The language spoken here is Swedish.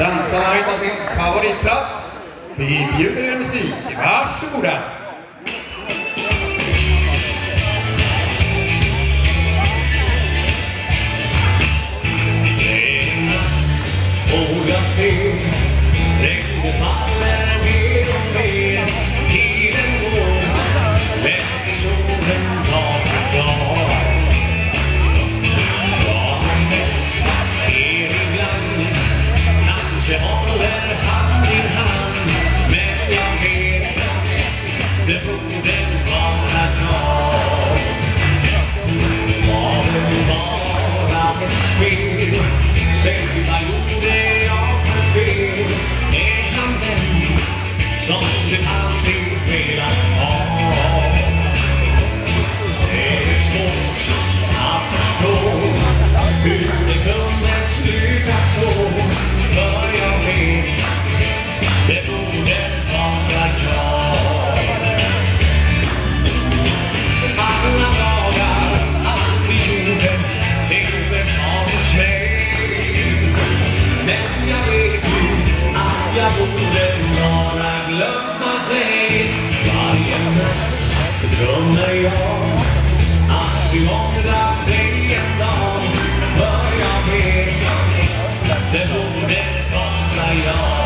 Dansarna har hittat sin favoritplats. Vi bjuder er musik. Varsågoda! Det är natt och jag ser regnet faller jag borde bara glömma dig Varje natt drömmer jag att du ångrar dig en dag För jag vet att det borde vara jag